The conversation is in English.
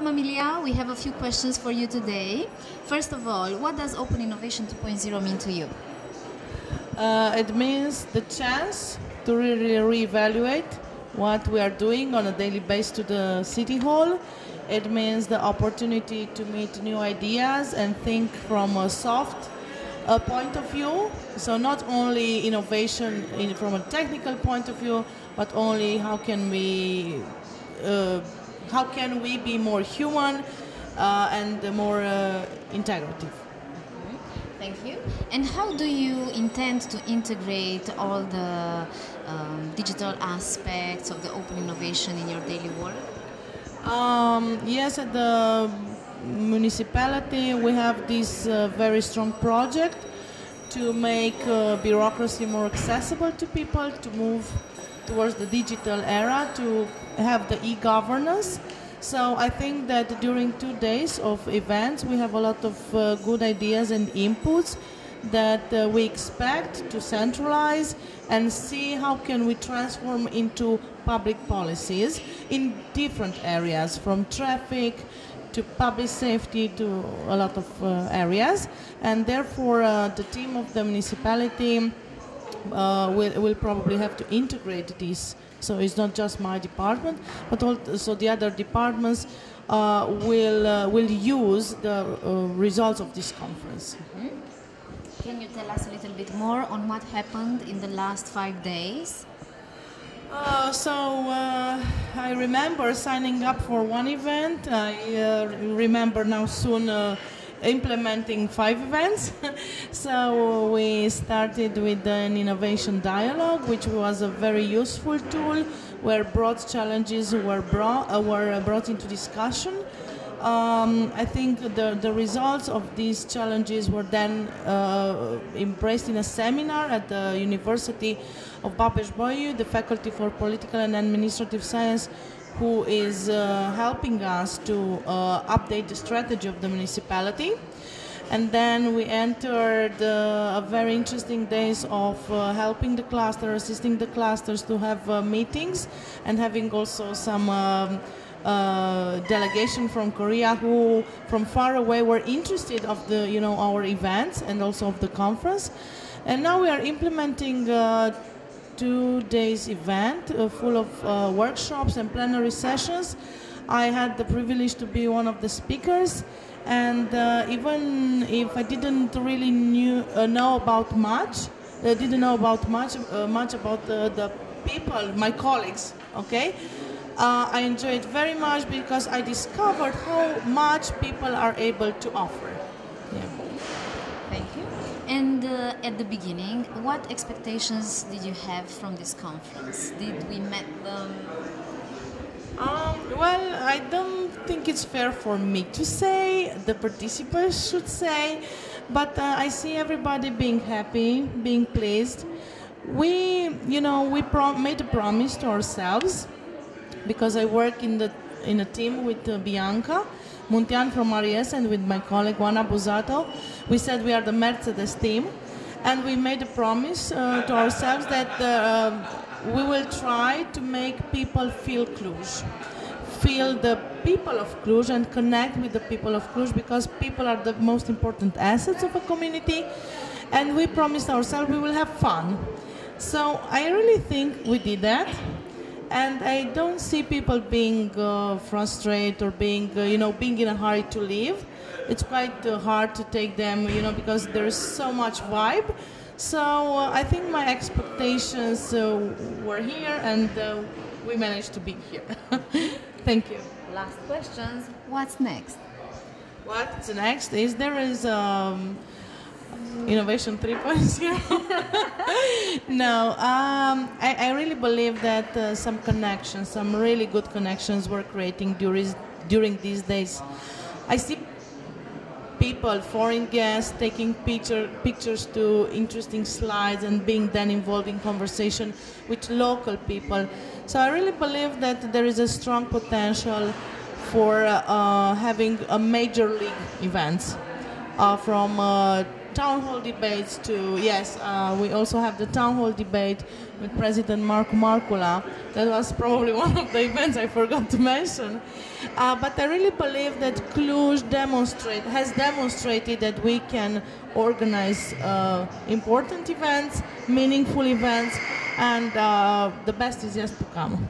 welcome, Emilia. We have a few questions for you today. First of all, what does Open Innovation 2.0 mean to you? Uh, it means the chance to really reevaluate what we are doing on a daily basis to the city hall. It means the opportunity to meet new ideas and think from a soft uh, point of view. So not only innovation in, from a technical point of view, but only how can we uh, how can we be more human uh, and more uh, integrative. Thank you. And how do you intend to integrate all the um, digital aspects of the open innovation in your daily work? Um, yes, at the municipality we have this uh, very strong project to make uh, bureaucracy more accessible to people, to move towards the digital era, to have the e-governance. So I think that during two days of events, we have a lot of uh, good ideas and inputs that uh, we expect to centralize and see how can we transform into public policies in different areas, from traffic to public safety to a lot of uh, areas. And therefore, uh, the team of the municipality uh, will, will probably have to integrate this so it's not just my department, but also the other departments uh, will uh, will use the uh, results of this conference. Mm -hmm. Can you tell us a little bit more on what happened in the last five days? Uh, so uh, I remember signing up for one event. I uh, remember now soon implementing five events. so we started with an innovation dialogue, which was a very useful tool where broad challenges were brought, uh, were brought into discussion. Um, I think the, the results of these challenges were then uh, embraced in a seminar at the University of Babes-Bolyai, the Faculty for Political and Administrative Science, who is uh, helping us to uh, update the strategy of the municipality. And then we entered uh, a very interesting days of uh, helping the cluster, assisting the clusters to have uh, meetings, and having also some um, uh, delegation from Korea who, from far away, were interested of the you know our events and also of the conference. And now we are implementing two days event uh, full of uh, workshops and plenary sessions. I had the privilege to be one of the speakers and uh, even if I didn't really knew, uh, know about much, uh, didn't know about much, uh, much about the, the, people, my colleagues, okay? I enjoyed very much because I discovered how much people are able to offer. And uh, at the beginning, what expectations did you have from this conference? Did we met them? Um, well, I don't think it's fair for me to say. The participants should say, but uh, I see everybody being happy, being pleased. We, you know, we made a promise to ourselves because I work in the in a team with uh, Bianca Muntean from ARIES and with my colleague Juana Busato. We said we are the Mercedes team and we made a promise uh, to ourselves that uh, we will try to make people feel Cluj, feel the people of Cluj and connect with the people of Cluj because people are the most important assets of a community and we promised ourselves we will have fun. So I really think we did that and I don't see people being uh, frustrated or being, uh, you know, being in a hurry to leave. It's quite uh, hard to take them, you know, because there's so much vibe. So uh, I think my expectations uh, were here, and uh, we managed to be here. Thank you. Last questions. What's next? What's next is there is. Um, Innovation 3.0? no, um, I, I, really believe that uh, some connections, some really good connections were creating during, during these days. I see people, foreign guests, taking picture, pictures to interesting slides and being then involved in conversation with local people. So I really believe that there is a strong potential for uh, having a major league events uh, from uh, town hall debates too. Yes, uh, we also have the town hall debate with President Markku Markkula. That was probably one of the events I forgot to mention. Uh, but I really believe that Cluj demonstrate has demonstrated that we can organize uh, important events, meaningful events, and uh, the best is yet to come.